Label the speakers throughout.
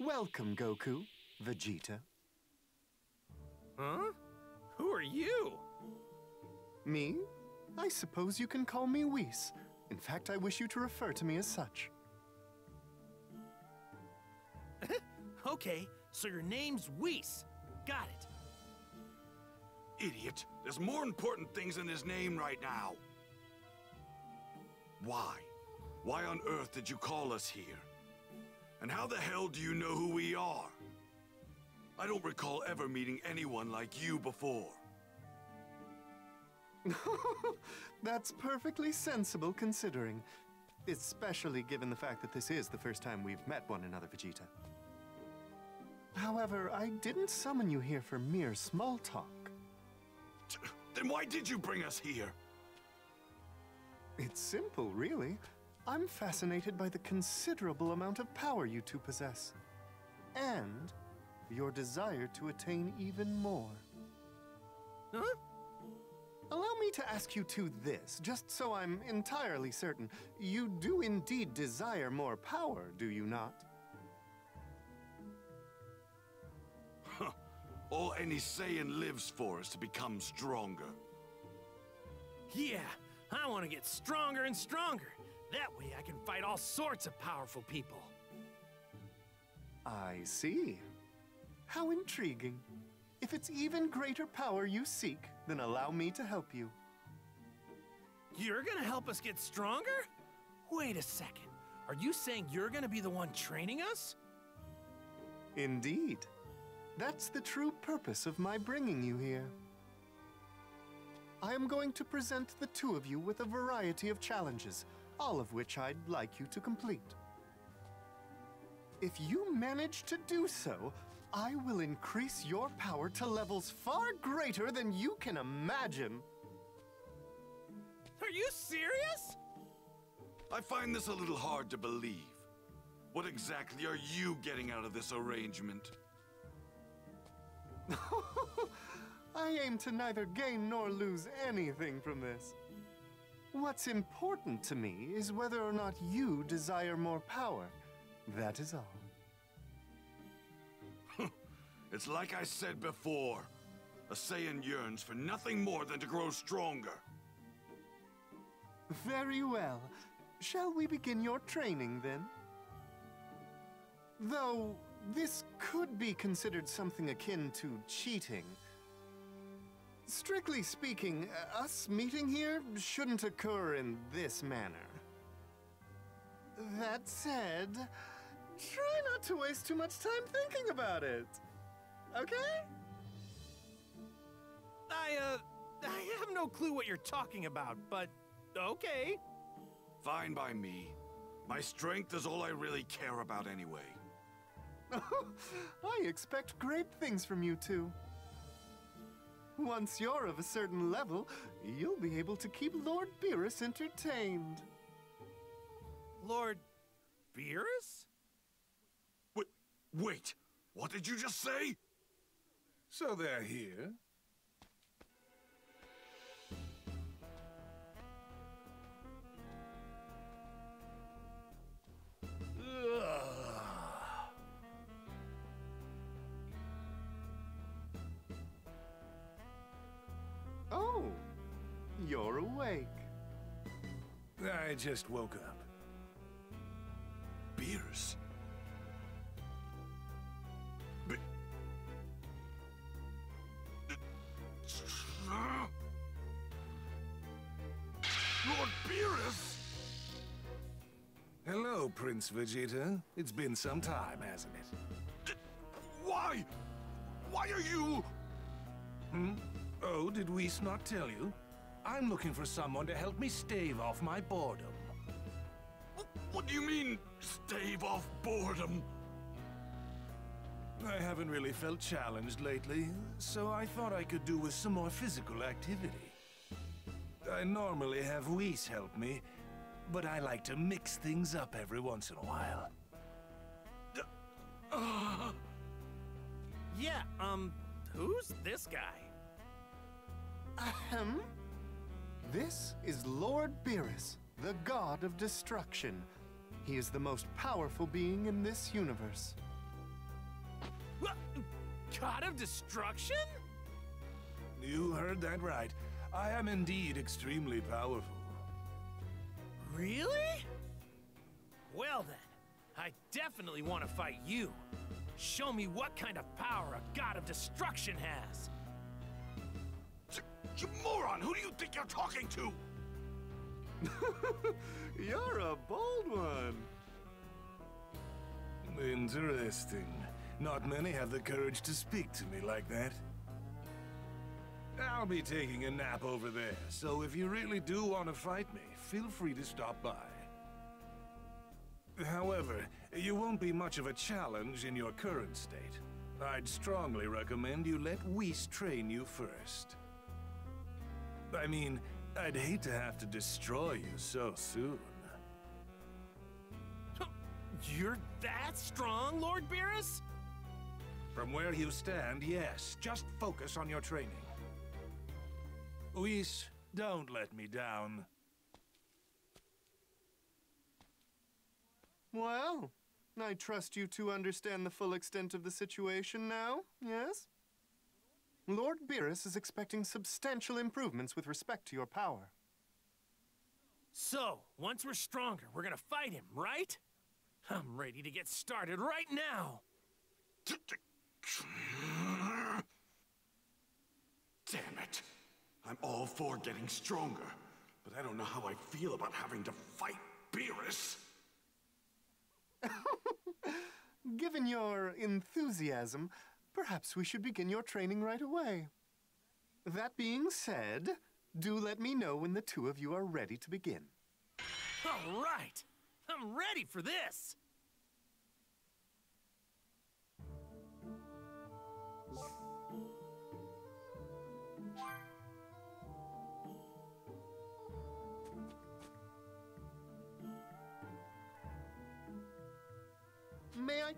Speaker 1: Welcome, Goku, Vegeta.
Speaker 2: Huh? Who are you?
Speaker 1: Me? I suppose you can call me Whis. In fact, I wish you to refer to me as such.
Speaker 2: okay, so your name's Whis. Got it.
Speaker 3: Idiot. There's more important things in his name right now. Why? Why on earth did you call us here? And how the hell do you know who we are? I don't recall ever meeting anyone like you before.
Speaker 1: That's perfectly sensible considering. Especially given the fact that this is the first time we've met one another, Vegeta. However, I didn't summon you here for mere small talk.
Speaker 3: Then why did you bring us here?
Speaker 1: It's simple, really. I'm fascinated by the considerable amount of power you two possess. And your desire to attain even more.
Speaker 2: Huh?
Speaker 1: Allow me to ask you two this, just so I'm entirely certain. You do indeed desire more power, do you not?
Speaker 3: All any Saiyan lives for is to become stronger.
Speaker 2: Yeah, I want to get stronger and stronger. That way I can fight all sorts of powerful people.
Speaker 1: I see. How intriguing. If it's even greater power you seek, then allow me to help you.
Speaker 2: You're gonna help us get stronger? Wait a second. Are you saying you're gonna be the one training us?
Speaker 1: Indeed. That's the true purpose of my bringing you here. I am going to present the two of you with a variety of challenges, all of which I'd like you to complete. If you manage to do so, I will increase your power to levels far greater than you can imagine.
Speaker 2: Are you serious?
Speaker 3: I find this a little hard to believe. What exactly are you getting out of this arrangement?
Speaker 1: I aim to neither gain nor lose anything from this. What's important to me is whether or not you desire more power. That is all.
Speaker 3: It's like I said before. A Saiyan yearns for nothing more than to grow stronger.
Speaker 1: Very well. Shall we begin your training then? Though, this could be considered something akin to cheating. Strictly speaking, uh, us meeting here shouldn't occur in this manner. That said, try not to waste too much time thinking about it. Okay?
Speaker 2: I, uh, I have no clue what you're talking about, but okay.
Speaker 3: Fine by me. My strength is all I really care about anyway.
Speaker 1: I expect great things from you two. Once you're of a certain level, you'll be able to keep Lord Beerus entertained.
Speaker 2: Lord Beerus?
Speaker 3: Wait, wait, what did you just say?
Speaker 4: So they're here?
Speaker 1: You're awake.
Speaker 4: I just woke up.
Speaker 3: Beerus. Be Lord Beerus!
Speaker 4: Hello, Prince Vegeta. It's been some time, hasn't it?
Speaker 3: Why? Why are you...
Speaker 4: Hmm? Oh, did Whis not tell you? I'm looking for someone to help me stave off my boredom.
Speaker 3: What do you mean, stave off boredom?
Speaker 4: I haven't really felt challenged lately, so I thought I could do with some more physical activity. I normally have Whis help me, but I like to mix things up every once in a while.
Speaker 3: Uh,
Speaker 2: Yeah, um, who's this guy?
Speaker 1: Ahem. This is Lord Beerus, the god of destruction. He is the most powerful being in this universe.
Speaker 2: God of Destruction?
Speaker 4: You heard that right. I am indeed extremely powerful.
Speaker 2: Really? Well then, I definitely want to fight you. Show me what kind of power a God of Destruction has.
Speaker 3: You moron! Who do you think you're talking to?
Speaker 1: You're a bold one.
Speaker 4: Interesting. Not many have the courage to speak to me like that. I'll be taking a nap over there, so if you really do want to fight me, feel free to stop by. However, you won't be much of a challenge in your current state. I'd strongly recommend you let Whis train you first. I mean, I'd hate to have to destroy you so soon.
Speaker 2: You're that strong, Lord Beerus?
Speaker 4: From where you stand, yes. Just focus on your training. Whis, don't let me down.
Speaker 1: Well, I trust you two understand the full extent of the situation now, yes? Lord Beerus is expecting substantial improvements with respect to your power.
Speaker 2: So, once we're stronger, we're gonna fight him, right? I'm ready to get started right now.
Speaker 3: Damn it. I'm all for getting stronger, but I don't know how I feel about having to fight Beerus.
Speaker 1: Given your enthusiasm, perhaps we should begin your training right away. That being said, do let me know when the two of you are ready to begin.
Speaker 2: All right, I'm ready for this.
Speaker 1: May I?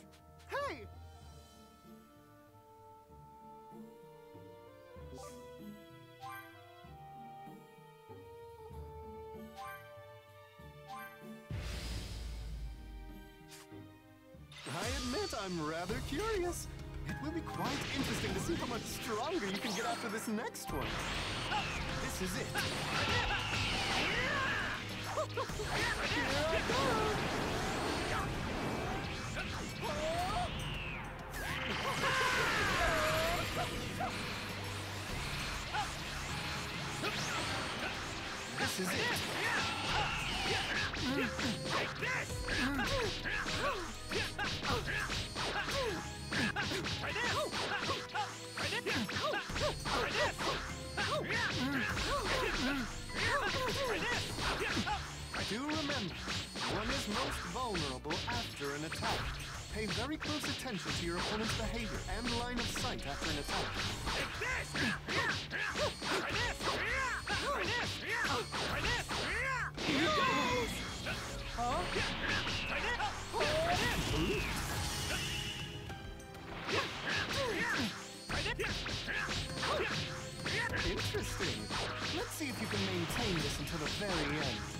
Speaker 1: I'm rather curious. It will be quite interesting to see how much stronger you can get after this next one. Ah, this is it. very close attention to your opponent's behavior and line of sight after an attack. Interesting. Let's see if you can maintain this until the very end.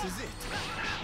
Speaker 1: This is it.